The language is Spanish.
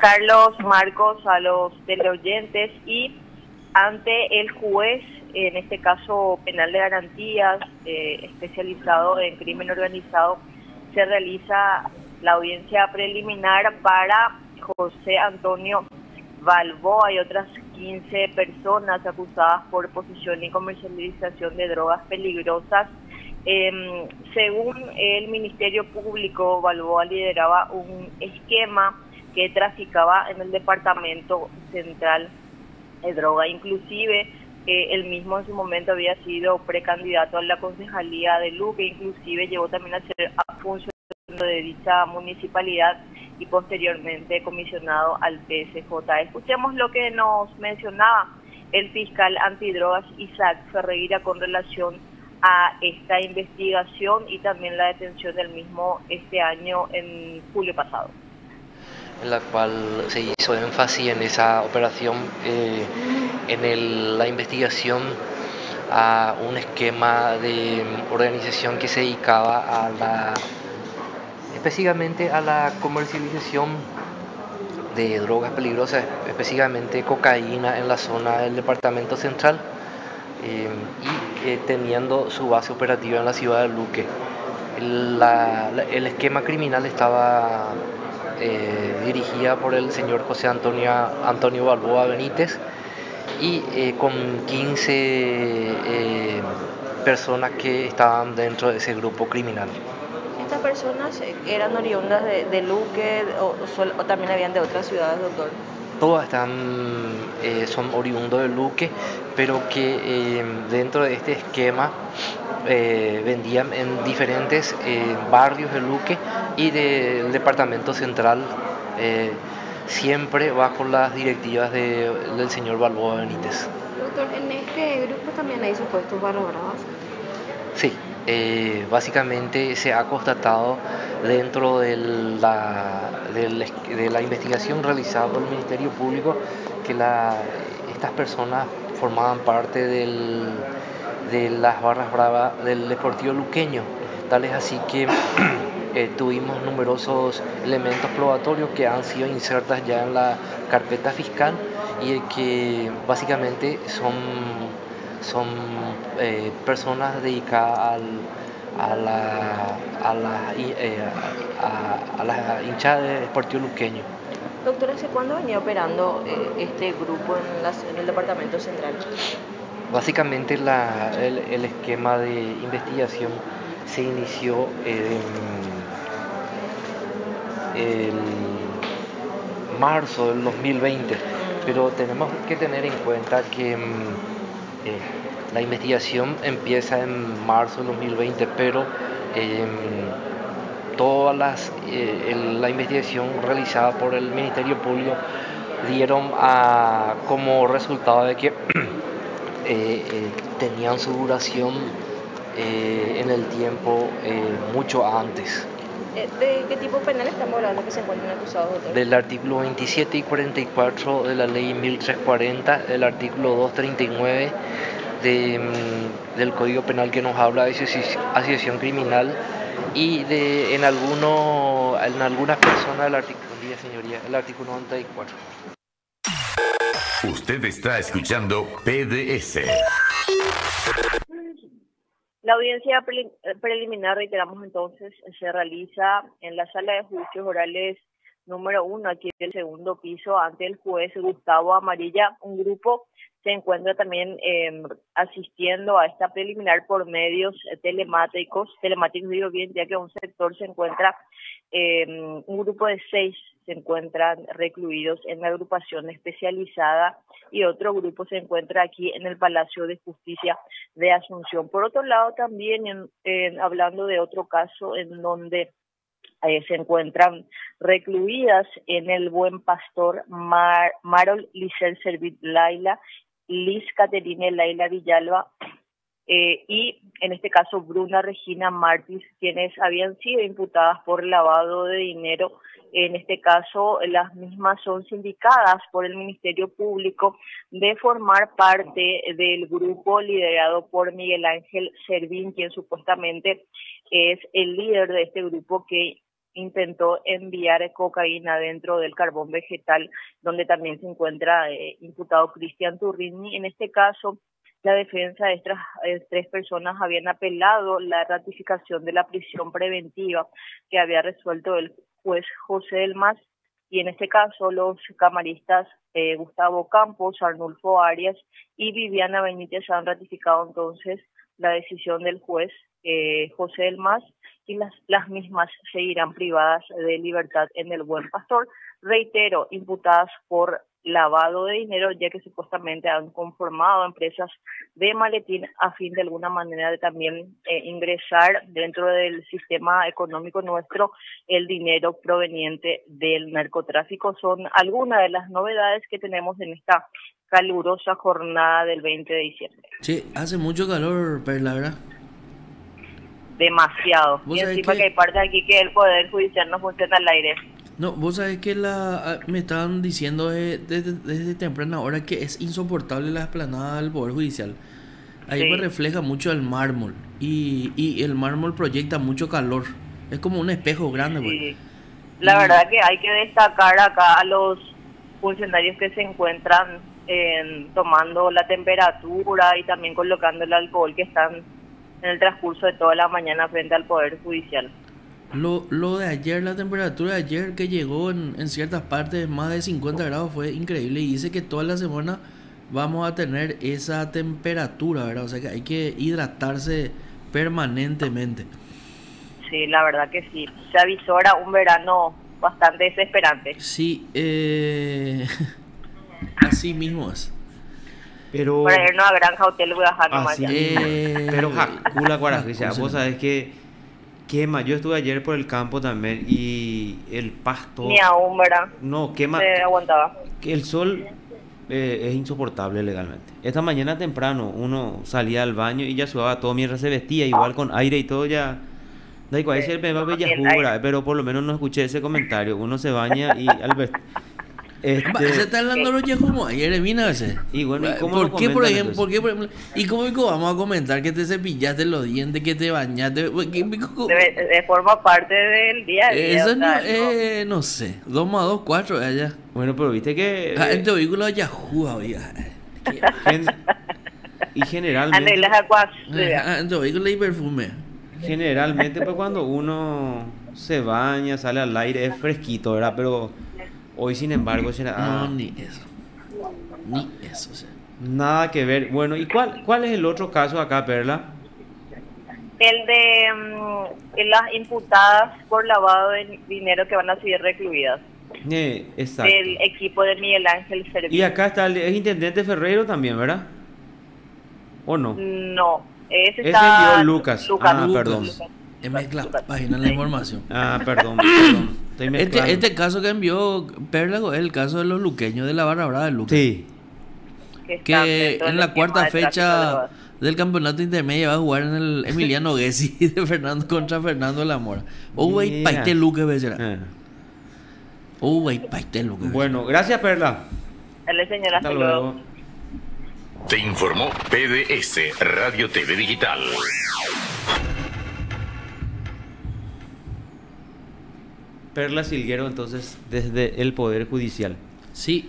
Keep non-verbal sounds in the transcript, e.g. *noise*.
Carlos Marcos, a los teleoyentes y ante el juez, en este caso penal de garantías, eh, especializado en crimen organizado, se realiza la audiencia preliminar para José Antonio Balboa y otras 15 personas acusadas por posesión y comercialización de drogas peligrosas. Em, según el Ministerio Público, Balboa lideraba un esquema que traficaba en el Departamento Central de Droga. Inclusive, eh, él mismo en su momento había sido precandidato a la concejalía de Luque, inclusive llegó también a ser funcionario de dicha municipalidad y posteriormente comisionado al PSJ. Escuchemos lo que nos mencionaba el fiscal antidrogas Isaac Ferreira con relación a esta investigación y también la detención del mismo este año en julio pasado. En la cual se hizo énfasis en esa operación, eh, en la investigación a un esquema de organización que se dedicaba a la específicamente a la comercialización de drogas peligrosas, específicamente cocaína en la zona del departamento central eh, y eh, teniendo su base operativa en la ciudad de Luque. el esquema criminal estaba eh, dirigida por el señor José Antonio, Antonio Balboa Benítez y con 15 personas que estaban dentro de ese grupo criminal estas personas eran oriundas de, Luque o, también habían de otras ciudades, doctor? Todas están, eh, son oriundos de Luque, pero que eh, dentro de este esquema eh, vendían en diferentes barrios de Luque y del departamento central, siempre bajo las directivas del señor Balboa Benítez. Doctor, ¿en este grupo también hay supuestos valorados? Sí, eh, básicamente se ha constatado dentro de la, de la, investigación realizada por el Ministerio Público que estas personas formaban parte de las barras bravas del Deportivo Luqueño. Tal es así que *clears throat* eh, tuvimos numerosos elementos probatorios que han sido insertas ya en la carpeta fiscal y que básicamente son son eh, personas dedicadas a la, a la, eh, hinchada de Deportivo Luqueño. Doctor, ¿hace cuándo venía operando este grupo en, el departamento central? Básicamente el, esquema de investigación se inició en, marzo del 2020, pero tenemos que tener en cuenta que mm, eh, la investigación empieza en marzo de 2020, pero em, todas eh, la investigación realizada por el Ministerio Público dieron como resultado de que *clears throat* eh, tenían su duración en el tiempo mucho antes. ¿De qué tipo penal estamos hablando que se encuentran acusados? Del artículo 27 y 44 de la ley 1340, del artículo 239 de, mm, del Código Penal que nos habla de asociación criminal y de en alguno, en algunas personas del artículo, señoría, el artículo 94. Usted está escuchando PDS. La audiencia preliminar, reiteramos entonces, se realiza en la sala de juicios orales número uno, aquí en el segundo piso, ante el juez Gustavo Amarilla. Un grupo se encuentra también em, asistiendo a esta preliminar por medios telemáticos, telemáticos digo bien, ya que un sector se encuentra, em, un grupo de seis se encuentran recluidos en la agrupación especializada y otro grupo se encuentra aquí en el Palacio de Justicia de Asunción. Por otro lado, también hablando de otro caso en donde eh, se encuentran recluidas en el Buen Pastor Mar Marol Licel Servit Laila, Liz Caterine Laila Villalba eh, y en este caso Bruna Regina Martins, quienes habían sido imputadas por lavado de dinero. En este caso, las mismas son sindicadas por el Ministerio Público de formar parte del grupo liderado por Miguel Ángel Servín, quien supuestamente es el líder de este grupo que intentó enviar cocaína dentro del carbón vegetal, donde también se encuentra eh, imputado Cristian Turrini. En este caso, la defensa de estas tres personas habían apelado la ratificación de la prisión preventiva que había resuelto el juez José del Mas y en este caso los camaristas eh, Gustavo Campos, Arnulfo Arias y Viviana Benítez han ratificado entonces la decisión del juez eh, José del Mas y las, las mismas seguirán privadas de libertad en el Buen Pastor. Reitero, imputadas por lavado de dinero, ya que supuestamente han conformado empresas de maletín a fin de alguna manera de también eh, ingresar dentro del sistema económico nuestro el dinero proveniente del narcotráfico. Son algunas de las novedades que tenemos en esta calurosa jornada del 20 de diciembre. Sí, hace mucho calor, Perla, ¿verdad? Demasiado. Y encima que... hay partes aquí que el Poder Judicial no funciona al aire. No, vos sabés que la, ah, me estaban diciendo desde, desde, temprana hora que es insoportable la esplanada del Poder Judicial. Ahí me refleja mucho el mármol y, y, el mármol proyecta mucho calor. Es como un espejo grande. Pues. Sí. La verdad que hay que destacar acá a los funcionarios que se encuentran tomando la temperatura y también colocando el alcohol que están en el transcurso de toda la mañana frente al Poder Judicial. Lo, lo de ayer, la temperatura de ayer que llegó en, en ciertas partes más de 50 grados fue increíble y dice que toda la semana vamos a tener esa temperatura, ¿verdad? O sea que hay que hidratarse permanentemente. Sí, la verdad que sí. Se avisora un verano bastante desesperante. Sí, eh, *laughs* así mismo es. Pero... Para irnos a Granja Hotel Guadalajara. Así, eh... Pero Jacula Guarajuela, vos sabés que quema. Yo estuve ayer por el campo también y el pasto. Ni aún, ¿verdad? No, quema. Se aguantaba. El sol eh, es insoportable legalmente. Esta mañana temprano uno salía al baño y ya sudaba todo mientras se vestía, igual con aire y todo ya. Da igual, es el pero por lo menos no escuché ese comentario. Uno se baña y al vestir este... Se está hablando los como ayer vino ese. Y bueno, ¿y cómo ¿Por, qué, por ejemplo, ¿Por qué, por ejemplo? ¿Y cómo vamos a comentar que te cepillaste los dientes, que te bañaste? De, forma parte del día a día. Eso no, eh, no sé. 2 más 2, 4 allá. Bueno, pero viste que. Ah, en tu vehículo Yahoo había. y generalmente. En tu vehículo hay perfume. Generalmente, pues cuando uno se baña, sale al aire, es fresquito, ¿verdad? Pero Hoy, sin embargo, será... No, ni eso. Ni eso, Nada que ver. Bueno, ¿y cuál, cuál es el otro caso acá, Perla? El de mm, las imputadas por lavado de dinero que van a seguir recluidas. Eh, exacto. El equipo de Miguel Ángel Servicio. Y acá está el es intendente Ferreiro también, ¿verdad? ¿O no? No, ese, está Lucas. Ah, perdón. Es mezcla página la información. Ah, perdón, perdón. *laughs* Este, este, caso que envió Perlago es el caso de los luqueños de la barra brava de Lucas. Sí. Que, en la cuarta fecha del campeonato intermedio va a jugar en el Emiliano Gessi *laughs* de Fernando contra Fernando Lamora. Oh, y paite Luque, becerá. Oh, paite Luque. Bueno, gracias, Perla. Dale, señora. Hasta, luego. Te informó PDS Radio TV Digital. Perla Silguero entonces desde el Poder Judicial. Sí,